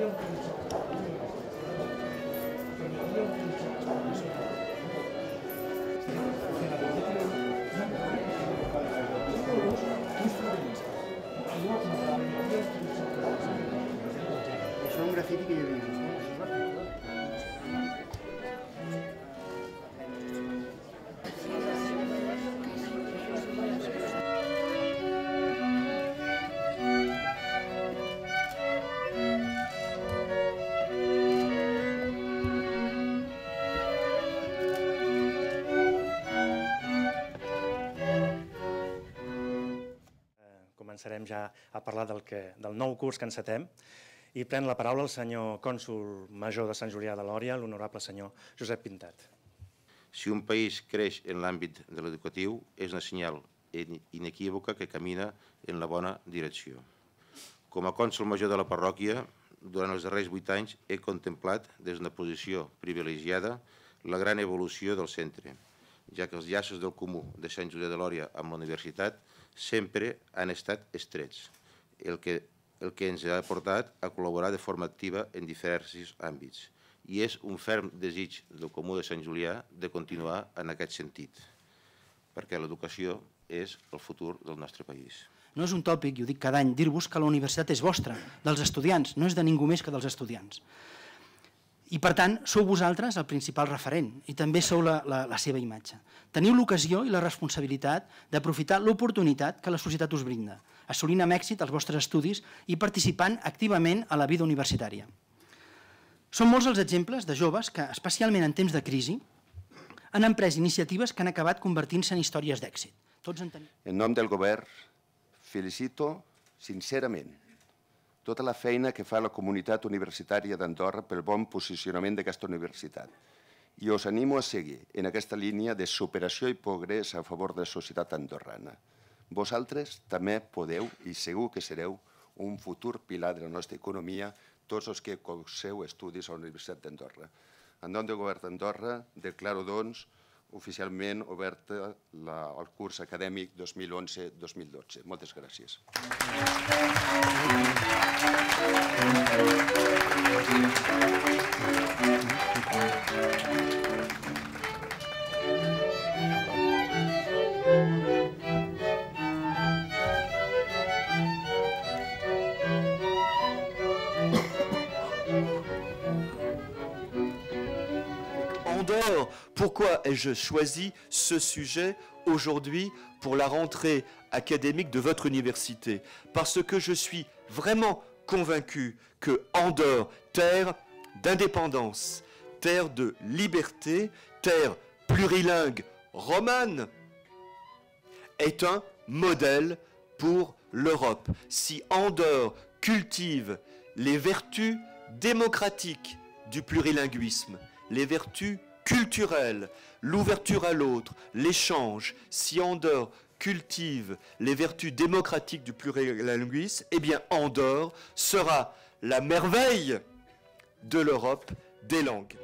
Això és un grafiti que hi havia Començarem ja a parlar del, que, del nou curs que encetem i pren la paraula el senyor cònsul major de Sant Julià de Lòria, l'honorable senyor Josep Pintat. Si un país creix en l'àmbit de l'educatiu, és una senyal in- inequívoca que camina en la bona direcció. Com a cònsul major de la parròquia, durant els darrers vuit anys he contemplat des d'una posició privilegiada la gran evolució del centre, ja que els llaços del comú de Sant Julià de Lòria amb la universitat sempre han estat estrets, el que, el que ens ha portat a col·laborar de forma activa en diversos àmbits. I és un ferm desig del comú de Sant Julià de continuar en aquest sentit, perquè l'educació és el futur del nostre país. No és un tòpic, i ho dic cada any, dir-vos que la universitat és vostra, dels estudiants, no és de ningú més que dels estudiants. I, per tant, sou vosaltres el principal referent i també sou la, la, la seva imatge. Teniu l'ocasió i la responsabilitat d'aprofitar l'oportunitat que la societat us brinda, assolint amb èxit els vostres estudis i participant activament a la vida universitària. Són molts els exemples de joves que, especialment en temps de crisi, han emprès iniciatives que han acabat convertint-se en històries d'èxit. Tots en tenim. En nom del govern, felicito sincerament tota la feina que fa la comunitat universitària d'Andorra pel bon posicionament d'aquesta universitat. I us animo a seguir en aquesta línia de superació i progrés a favor de la societat andorrana. Vosaltres també podeu i segur que sereu un futur pilar de la nostra economia, tots els que curseu estudis a la Universitat d'Andorra. En nom del govern d'Andorra, declaro, doncs, oficialment oberta la, el curs acadèmic 2011-2012. Moltes gràcies. Andorre, pourquoi ai-je choisi ce sujet aujourd'hui pour la rentrée académique de votre université? Parce que je suis vraiment convaincu que Andorre, terre d'indépendance, terre de liberté, terre plurilingue romane, est un modèle pour l'Europe. Si Andorre cultive les vertus démocratiques du plurilinguisme, les vertus culturelles, l'ouverture à l'autre, l'échange, si Andorre cultive les vertus démocratiques du plurilinguisme, eh bien Andorre sera la merveille de l'Europe des langues.